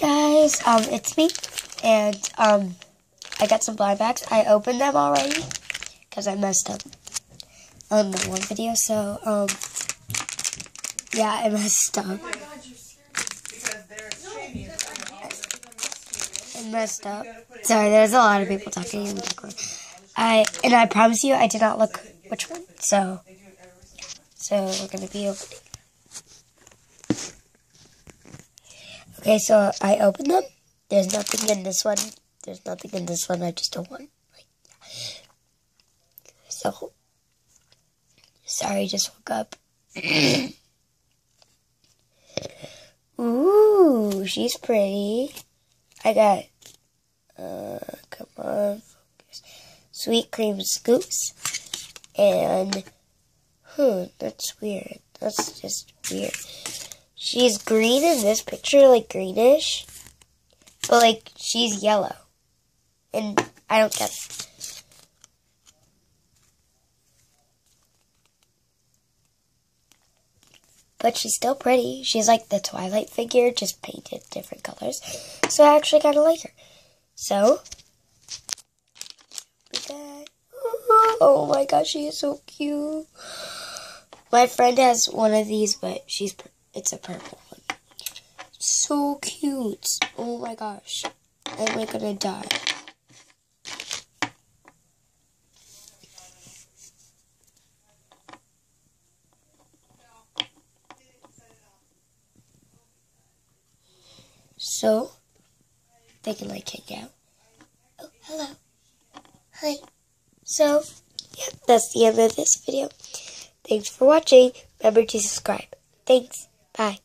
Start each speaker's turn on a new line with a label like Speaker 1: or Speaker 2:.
Speaker 1: guys, um, it's me, and um, I got some blind bags. I opened them already because I messed up on the one video. So, um, yeah, I messed up. I messed up. Sorry, there's a lot of people talking in the background. I and I promise you, I did not look which one. So, so we're gonna be opening. Okay, so I open them. There's nothing in this one. There's nothing in this one. I just don't want. Like, So, sorry, just woke up. Ooh, she's pretty. I got, uh, come on, focus. Sweet cream scoops. And, hmm, that's weird. That's just weird. She's green in this picture, like greenish. But like she's yellow. And I don't get. But she's still pretty. She's like the Twilight figure, just painted different colors. So I actually kind of like her. So. Oh my gosh, she is so cute. My friend has one of these, but she's it's a purple one. So cute. Oh my gosh. Am I gonna die? So, they can like hang out. Oh, hello. Hi. So, yeah, that's the end of this video. Thanks for watching. Remember to subscribe. Thanks. Bye.